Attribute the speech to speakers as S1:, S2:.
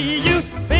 S1: see you.